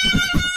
Ha ha ha!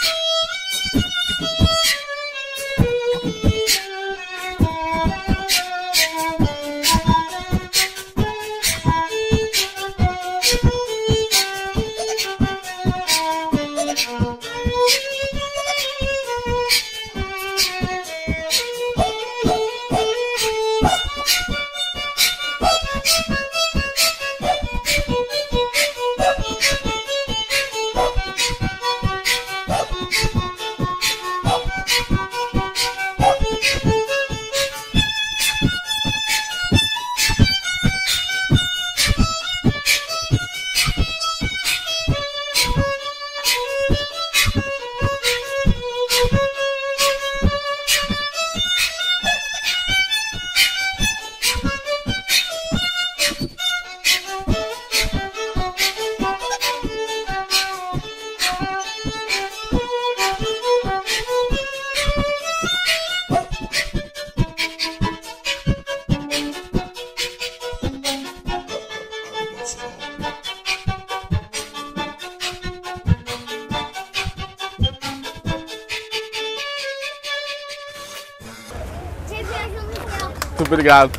Muito obrigado.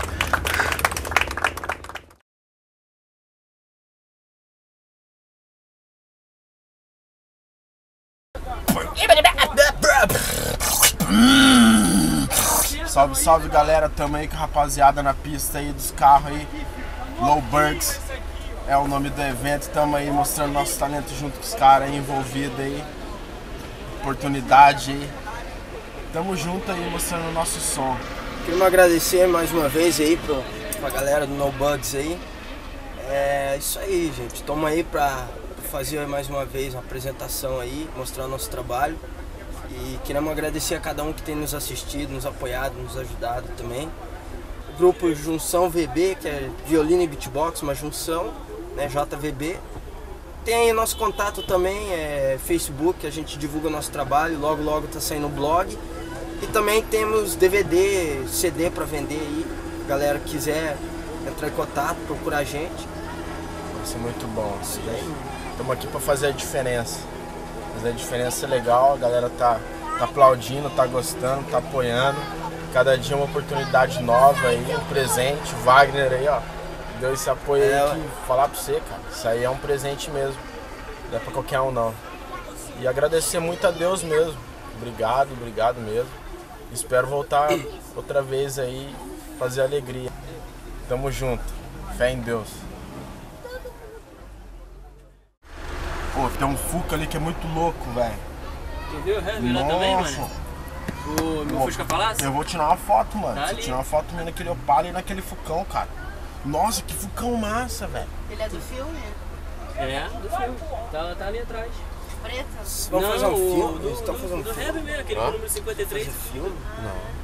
Salve, salve galera, tamo aí com a rapaziada na pista aí dos carros aí. Low Birds é o nome do evento, tamo aí mostrando nosso talento junto com os caras envolvidos aí. Oportunidade aí. Tamo junto aí mostrando o nosso som. Queremos agradecer mais uma vez aí pro, pra galera do No Bugs aí. É isso aí, gente. Estamos aí pra fazer mais uma vez uma apresentação aí, mostrar nosso trabalho. E queremos agradecer a cada um que tem nos assistido, nos apoiado, nos ajudado também. O grupo Junção VB, que é violino e beatbox, uma junção, né, JVB. Tem aí nosso contato também, é Facebook, a gente divulga nosso trabalho, logo logo tá saindo o blog. E também temos DVD, CD para vender aí. Galera que quiser entrar em contato, procurar a gente. Vai ser muito bom. Estamos aqui para fazer a diferença. Fazer a diferença é legal, a galera tá, tá aplaudindo, tá gostando, tá apoiando. Cada dia uma oportunidade nova aí, um presente. Wagner aí, ó, deu esse apoio É, aí que falar pra você, cara. Isso aí é um presente mesmo. Não é pra qualquer um não. E agradecer muito a Deus mesmo. Obrigado, obrigado mesmo. Espero voltar outra vez aí, fazer alegria. Tamo junto. Fé em Deus. Pô, tem um Fuca ali que é muito louco, velho. Tu viu? É, também, Nossa, mano? O meu Pô, Fusca Palácio? eu vou tirar uma foto, mano. Tá ali. tirar uma foto minha naquele Opala e naquele Fucão, cara. Nossa, que Fucão massa, velho. Ele é do filme? É, do filme. Tá, tá ali atrás. Preta? Vão não, fazer um o filme? do, Eles estão do, fazendo do filme? Heavy mesmo, aquele Hã? número 53. Fazer filme? Não.